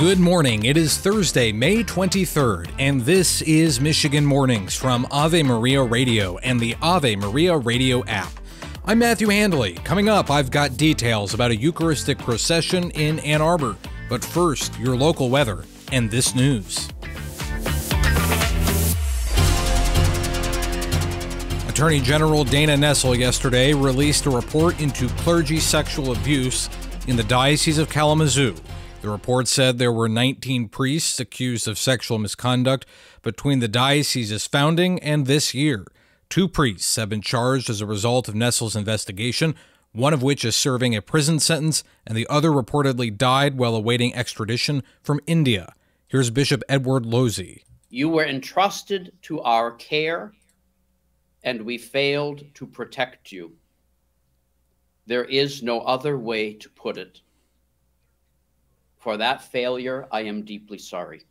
Good morning. It is Thursday, May 23rd, and this is Michigan Mornings from Ave Maria Radio and the Ave Maria Radio app. I'm Matthew Handley. Coming up, I've got details about a Eucharistic procession in Ann Arbor. But first, your local weather and this news. Attorney General Dana Nessel yesterday released a report into clergy sexual abuse in the Diocese of Kalamazoo. The report said there were 19 priests accused of sexual misconduct between the diocese's founding and this year. Two priests have been charged as a result of Nessel's investigation, one of which is serving a prison sentence, and the other reportedly died while awaiting extradition from India. Here's Bishop Edward Lohse. You were entrusted to our care, and we failed to protect you. There is no other way to put it. For that failure, I am deeply sorry.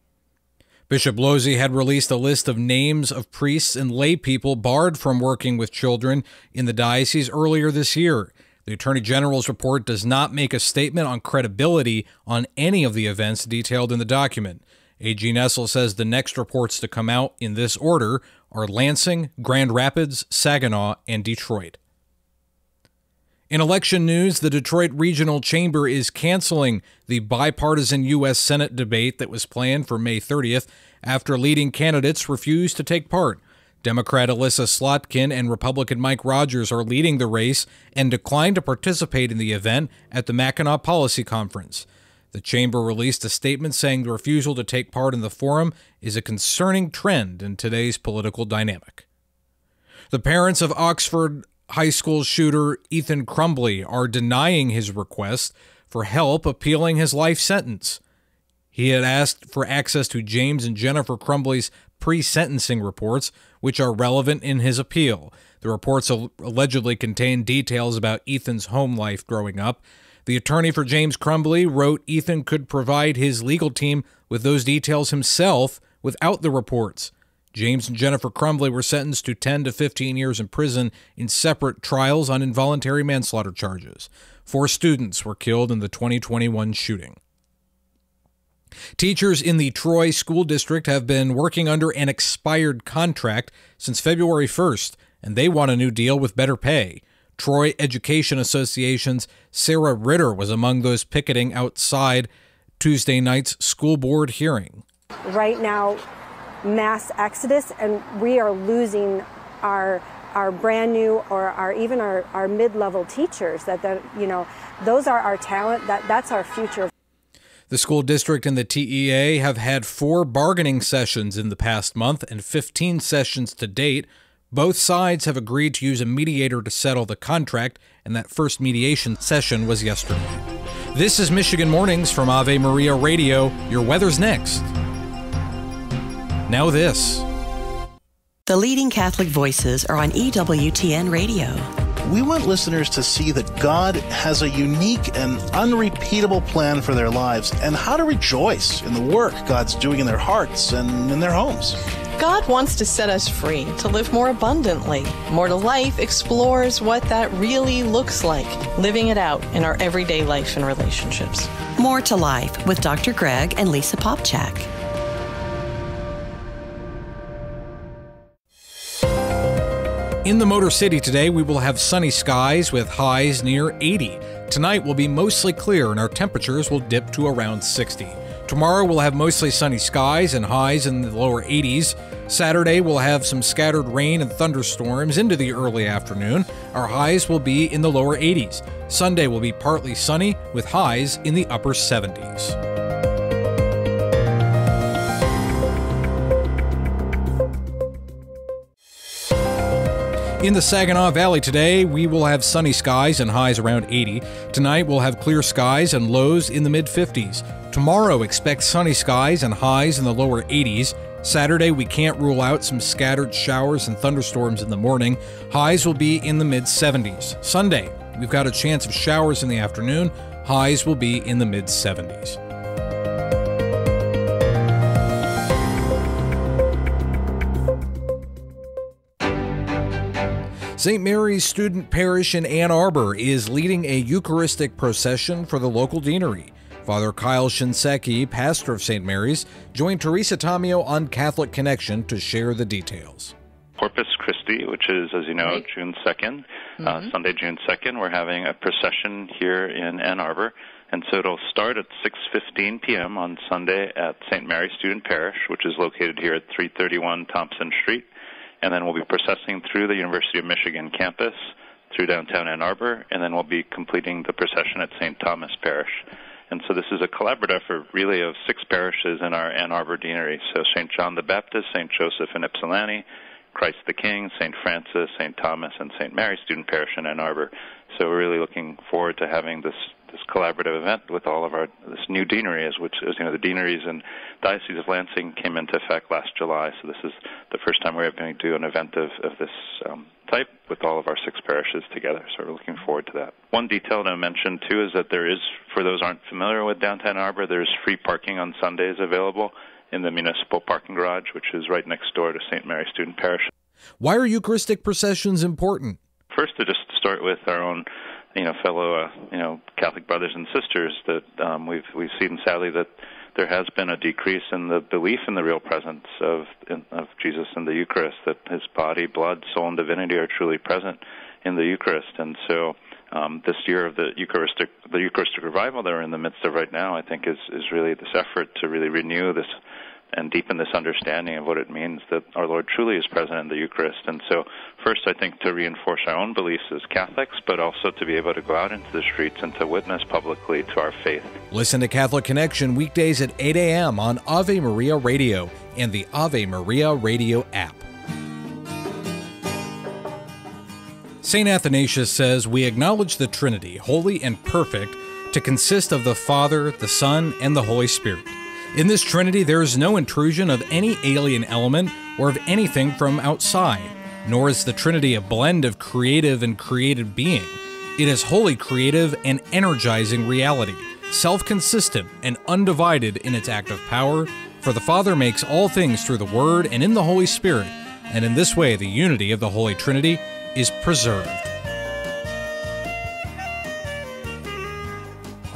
Bishop Lohse had released a list of names of priests and lay people barred from working with children in the diocese earlier this year. The Attorney General's report does not make a statement on credibility on any of the events detailed in the document. AG Nessel says the next reports to come out in this order are Lansing, Grand Rapids, Saginaw, and Detroit. In election news, the Detroit Regional Chamber is canceling the bipartisan U.S. Senate debate that was planned for May 30th after leading candidates refused to take part. Democrat Elissa Slotkin and Republican Mike Rogers are leading the race and declined to participate in the event at the Mackinac Policy Conference. The chamber released a statement saying the refusal to take part in the forum is a concerning trend in today's political dynamic. The parents of Oxford high school shooter Ethan Crumbley are denying his request for help appealing his life sentence. He had asked for access to James and Jennifer Crumbley's pre sentencing reports, which are relevant in his appeal. The reports allegedly contain details about Ethan's home life growing up. The attorney for James Crumbley wrote Ethan could provide his legal team with those details himself without the reports. James and Jennifer Crumbley were sentenced to 10 to 15 years in prison in separate trials on involuntary manslaughter charges. Four students were killed in the 2021 shooting. Teachers in the Troy School District have been working under an expired contract since February 1st, and they want a new deal with better pay. Troy Education Association's Sarah Ritter was among those picketing outside Tuesday night's school board hearing. Right now, mass exodus and we are losing our our brand new or our even our, our mid-level teachers that that you know those are our talent that that's our future the school district and the TEA have had four bargaining sessions in the past month and 15 sessions to date. Both sides have agreed to use a mediator to settle the contract, and that first mediation session was yesterday. This is Michigan Mornings from Ave Maria Radio. Your weather's next. Now, this. The leading Catholic voices are on EWTN Radio. We want listeners to see that God has a unique and unrepeatable plan for their lives and how to rejoice in the work God's doing in their hearts and in their homes. God wants to set us free to live more abundantly. More to Life explores what that really looks like, living it out in our everyday life and relationships. More to Life with Dr. Greg and Lisa Popcak. In the Motor City today, we will have sunny skies with highs near 80. Tonight will be mostly clear and our temperatures will dip to around 60. Tomorrow we'll have mostly sunny skies and highs in the lower 80s. Saturday we'll have some scattered rain and thunderstorms into the early afternoon. Our highs will be in the lower 80s. Sunday will be partly sunny with highs in the upper 70s. In the Saginaw Valley today, we will have sunny skies and highs around 80. Tonight, we'll have clear skies and lows in the mid 50s. Tomorrow, expect sunny skies and highs in the lower 80s. Saturday, we can't rule out some scattered showers and thunderstorms in the morning. Highs will be in the mid 70s. Sunday, we've got a chance of showers in the afternoon. Highs will be in the mid 70s. St. Mary's Student Parish in Ann Arbor is leading a Eucharistic procession for the local deanery. Father Kyle Shinseki, pastor of St. Mary's, joined Teresa Tomeo on Catholic Connection to share the details. Corpus Christi, which is, as you know, right. June 2nd, uh, mm-hmm. uh, Sunday, June 2nd. We're having a procession here in Ann Arbor. And so it'll start at 6:15 p.m. on Sunday at St. Mary Student Parish, which is located here at 331 Thompson Street, and then we'll be processing through the University of Michigan campus, through downtown Ann Arbor, and then we'll be completing the procession at St. Thomas Parish. And so this is a collaborative effort, really, of six parishes in our Ann Arbor deanery. So St. John the Baptist, St. Joseph in Ypsilanti, Christ the King, St. Francis, St. Thomas, and St. Mary Student Parish in Ann Arbor. So we're really looking forward to having this this collaborative event with all of our this new deanery, as which as you know the deaneries and Diocese of Lansing came into effect last July. So this is the first time we're going to do an event of of this um, type with all of our six parishes together. So we're looking forward to that. One detail to mention too is that there is, for those aren't familiar with downtown Arbor, there's free parking on Sundays available in the municipal parking garage, which is right next door to St. Mary Student Parish. Why are Eucharistic processions important? First, to just start with our own you know fellow uh, you know Catholic brothers and sisters that um, we've we've seen sadly that there has been a decrease in the belief in the real presence of in, of Jesus in the Eucharist that his body, blood, soul, and divinity are truly present in the Eucharist, and so. Um, this year of the Eucharistic, the Eucharistic revival that we're in the midst of right now, I think is is really this effort to really renew this and deepen this understanding of what it means that our Lord truly is present in the Eucharist. And so, first, I think to reinforce our own beliefs as Catholics, but also to be able to go out into the streets and to witness publicly to our faith. Listen to Catholic Connection weekdays at 8 a.m. on Ave Maria Radio and the Ave Maria Radio app. St. Athanasius says we acknowledge the Trinity, holy and perfect, to consist of the Father, the Son, and the Holy Spirit. In this Trinity, there is no intrusion of any alien element or of anything from outside, nor is the Trinity a blend of creative and created being. It is wholly creative and energizing reality, self consistent and undivided in its active power, for the Father makes all things through the Word and in the Holy Spirit, and in this way the unity of the Holy Trinity is preserved.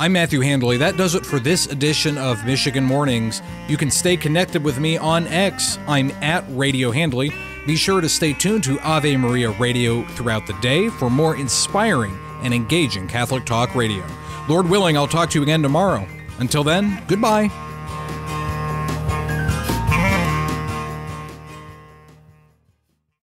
I'm Matthew Handley. That does it for this edition of Michigan Mornings. You can stay connected with me on X. I'm at Radio Handley. Be sure to stay tuned to Ave Maria Radio throughout the day for more inspiring and engaging Catholic Talk Radio. Lord willing, I'll talk to you again tomorrow. Until then, goodbye.